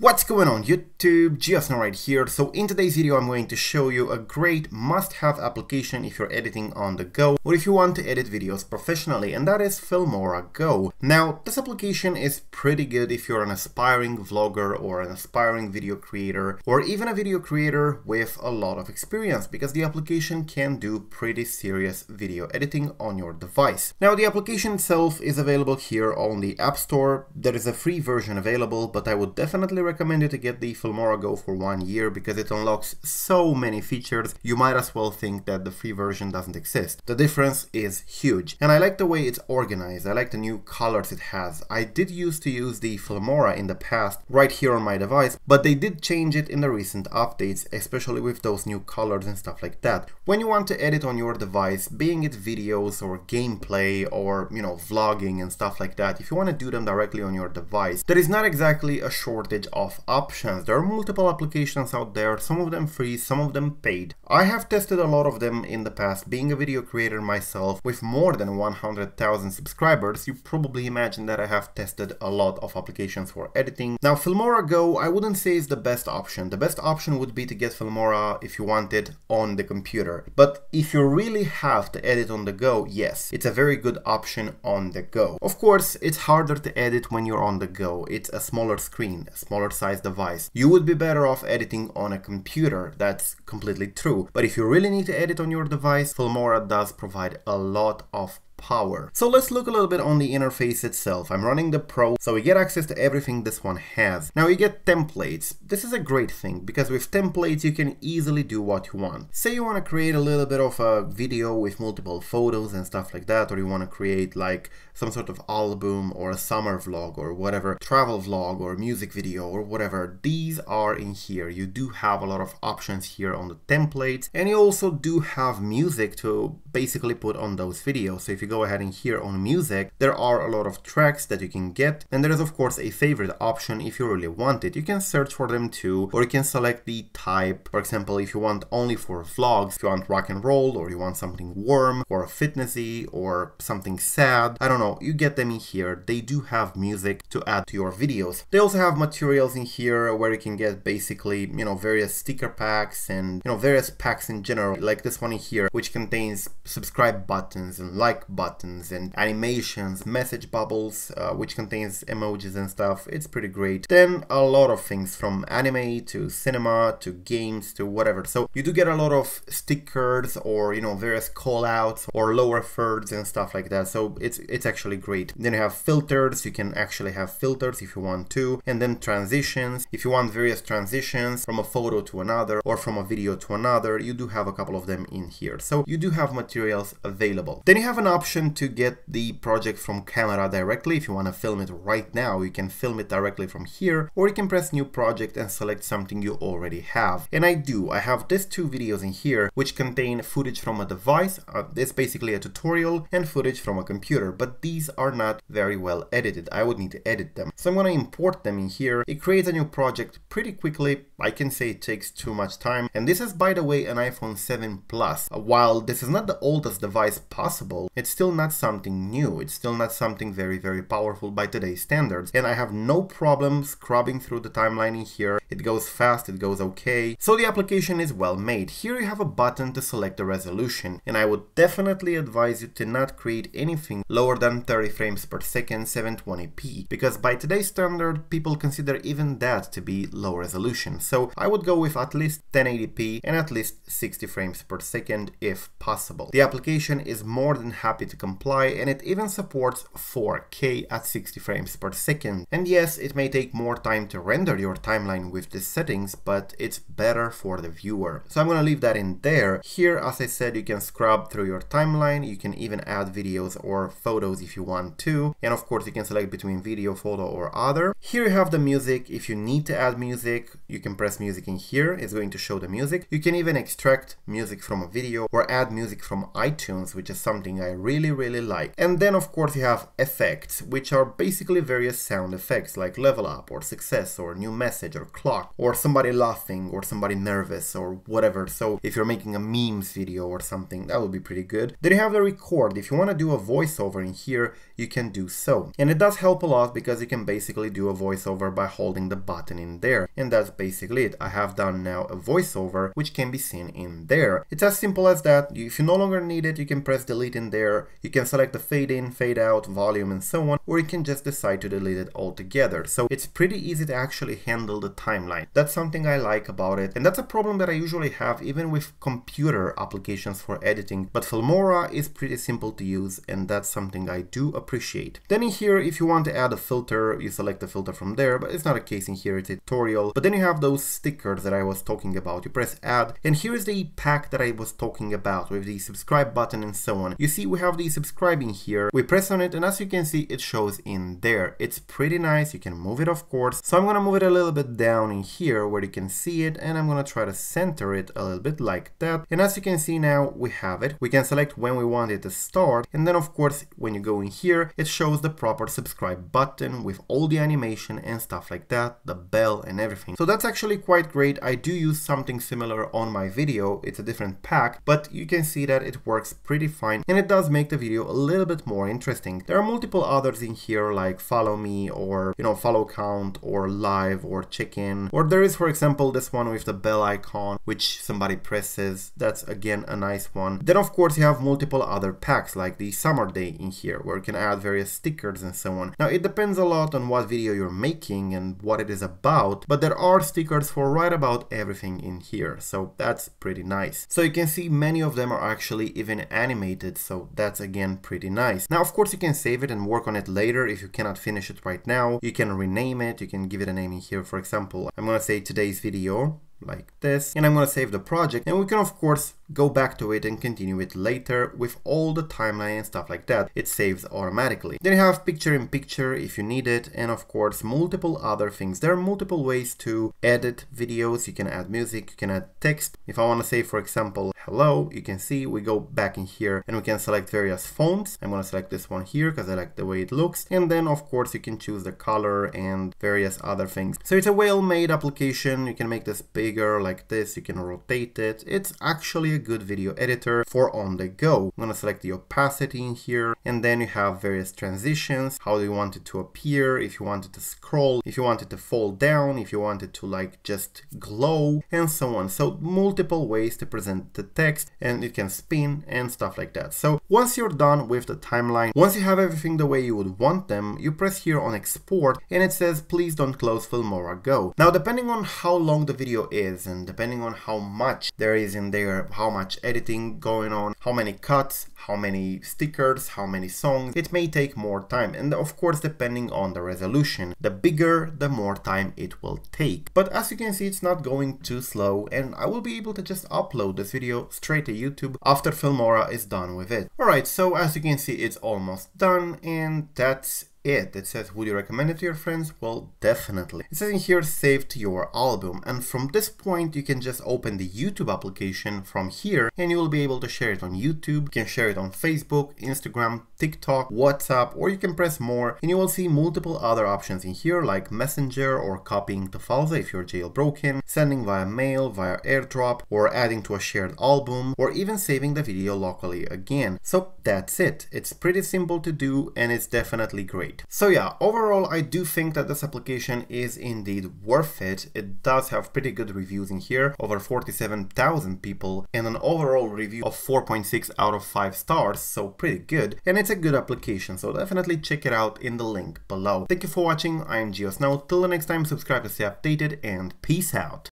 What's going on YouTube, GeoSn0w right here. So in today's video I'm going to show you a great must-have application if you're editing on the go or if you want to edit videos professionally and that is FilmoraGo. Now this application is pretty good if you're an aspiring vlogger or an aspiring video creator or even a video creator with a lot of experience because the application can do pretty serious video editing on your device. Now the application itself is available here on the App Store. There is a free version available but I would definitely recommend you to get the FilmoraGo for one year because it unlocks so many features you might as well think that the free version doesn't exist. The difference is huge and I like the way it's organized, I like the new colors it has. I did used to use the Filmora in the past right here on my device but they did change it in the recent updates especially with those new colors and stuff like that. When you want to edit on your device, being it videos or gameplay or you know vlogging and stuff like that, if you want to do them directly on your device, there is not exactly a shortage of options. There are multiple applications out there, some of them free, some of them paid. I have tested a lot of them in the past. Being a video creator myself with more than 100,000 subscribers, you probably imagine that I have tested a lot of applications for editing. Now FilmoraGo, I wouldn't say is the best option. The best option would be to get Filmora if you want it on the computer. But if you really have to edit on the go, yes, it's a very good option on the go. Of course, it's harder to edit when you're on the go. It's a smaller screen, a smaller size device. You would be better off editing on a computer, that's completely true. But if you really need to edit on your device, Filmora does provide a lot of power. So let's look a little bit on the interface itself. I'm running the Pro, so we get access to everything this one has. Now you get templates. This is a great thing because with templates you can easily do what you want. Say you want to create a little bit of a video with multiple photos and stuff like that, or you want to create like some sort of album or a summer vlog or whatever, travel vlog or music video or whatever. These are in here. You do have a lot of options here on the templates and you also do have music to basically put on those videos. So if you go ahead and here on music, there are a lot of tracks that you can get. And there is of course a favorite option if you really want it. You can search for them too, or you can select the type. For example, if you want only for vlogs, if you want rock and roll, or you want something warm, or fitnessy, or something sad. I don't know, you get them in here. They do have music to add to your videos. They also have materials in here where you can get basically, you know, various sticker packs and, you know, various packs in general, like this one in here, which contains subscribe buttons and like buttons buttons and animations, message bubbles, uh, which contains emojis and stuff. It's pretty great. Then a lot of things from anime to cinema to games to whatever. So you do get a lot of stickers or, you know, various callouts or lower thirds and stuff like that. So it's, it's actually great. Then you have filters. You can actually have filters if you want to. And then transitions. If you want various transitions from a photo to another or from a video to another, you do have a couple of them in here. So you do have materials available. Then you have an option option to get the project from camera directly. If you want to film it right now, you can film it directly from here, or you can press new project and select something you already have. And I do, I have these two videos in here, which contain footage from a device, uh, it's basically a tutorial, and footage from a computer, but these are not very well edited. I would need to edit them. So I'm going to import them in here. It creates a new project pretty quickly. I can say it takes too much time. And this is, by the way, an iPhone 7 Plus. While this is not the oldest device possible, it's still not something new. It's still not something very, very powerful by today's standards. And I have no problem scrubbing through the timeline in here. It goes fast, it goes okay. So the application is well made. Here you have a button to select the resolution. And I would definitely advise you to not create anything lower than 30 frames per second 720p. Because by today's standard, people consider even that to be low resolution. So I would go with at least 1080p and at least 60 frames per second if possible. The application is more than happy to comply and it even supports 4K at 60 frames per second. And yes, it may take more time to render your timeline with these settings, but it's better for the viewer. So I'm gonna leave that in there. Here, as I said, you can scrub through your timeline, you can even add videos or photos if you want to, and of course you can select between video, photo or other. Here you have the music, if you need to add music, you can press music in here, it's going to show the music. You can even extract music from a video or add music from iTunes, which is something I really really really like. And then of course you have effects, which are basically various sound effects like level up or success or new message or clock or somebody laughing or somebody nervous or whatever. So if you're making a memes video or something, that would be pretty good. Then you have the record. If you want to do a voiceover in here, you can do so. And it does help a lot because you can basically do a voiceover by holding the button in there. And that's basically it. I have done now a voiceover which can be seen in there. It's as simple as that. If you no longer need it, you can press delete in there. You can select the fade in, fade out, volume and so on, or you can just decide to delete it altogether. So it's pretty easy to actually handle the timeline. That's something I like about it. And that's a problem that I usually have even with computer applications for editing. But Filmora is pretty simple to use and that's something I do appreciate. Then in here, if you want to add a filter, you select the filter from there, but it's not a case in here, it's a tutorial. But then you have those stickers that I was talking about. You press add and here's the pack that I was talking about with the subscribe button and so on. You see we have the subscribing here. We press on it and as you can see it shows in there. It's pretty nice. You can move it of course. So I'm gonna move it a little bit down in here where you can see it and I'm gonna try to center it a little bit like that. And as you can see now we have it. We can select when we want it to start and then of course when you go in here it shows the proper subscribe button with all the animation and stuff like that, the bell and everything. So that's actually quite great. I do use something similar on my video. It's a different pack but you can see that it works pretty fine and it does make the video a little bit more interesting. There are multiple others in here like follow me or you know follow count or live or check-in. or there is for example this one with the bell icon which somebody presses that's again a nice one. Then of course you have multiple other packs like the summer day in here where you can add various stickers and so on. Now it depends a lot on what video you're making and what it is about but there are stickers for right about everything in here so that's pretty nice. So you can see many of them are actually even animated so that's again pretty nice. Now of course you can save it and work on it later if you cannot finish it right now. You can rename it, you can give it a name in here for example. I'm gonna say today's video like this and I'm gonna save the project and we can of course go back to it and continue it later with all the timeline and stuff like that. It saves automatically. Then you have picture in picture if you need it and of course multiple other things. There are multiple ways to edit videos. You can add music, you can add text. If I want to say for example hello, you can see we go back in here and we can select various fonts. I'm going to select this one here because I like the way it looks. And then of course you can choose the color and various other things. So it's a well-made application. You can make this bigger like this. You can rotate it. It's actually a good video editor for on the go. I'm gonna select the opacity in here and then you have various transitions, how do you want it to appear, if you want it to scroll, if you want it to fall down, if you want it to like just glow and so on. So multiple ways to present the text and it can spin and stuff like that. So once you're done with the timeline, once you have everything the way you would want them, you press here on export and it says please don't close Filmora Go. Now depending on how long the video is and depending on how much there is in there, how much editing going on, how many cuts, how many stickers, how many songs. It may take more time and of course depending on the resolution. The bigger, the more time it will take. But as you can see it's not going too slow and I will be able to just upload this video straight to YouTube after Filmora is done with it. Alright, so as you can see it's almost done and that's it. It says, would you recommend it to your friends? Well, definitely. It says in here, save to your album. And from this point, you can just open the YouTube application from here and you will be able to share it on YouTube. You can share it on Facebook, Instagram, TikTok, WhatsApp, or you can press more and you will see multiple other options in here like Messenger or copying to files if you're jailbroken, sending via mail, via airdrop, or adding to a shared album, or even saving the video locally again. So that's it. It's pretty simple to do and it's definitely great great. So yeah, overall I do think that this application is indeed worth it. It does have pretty good reviews in here, over 47,000 people, and an overall review of 4.6 out of 5 stars, so pretty good. And it's a good application, so definitely check it out in the link below. Thank you for watching, I am GeoSn0w, till the next time subscribe to stay updated, and peace out.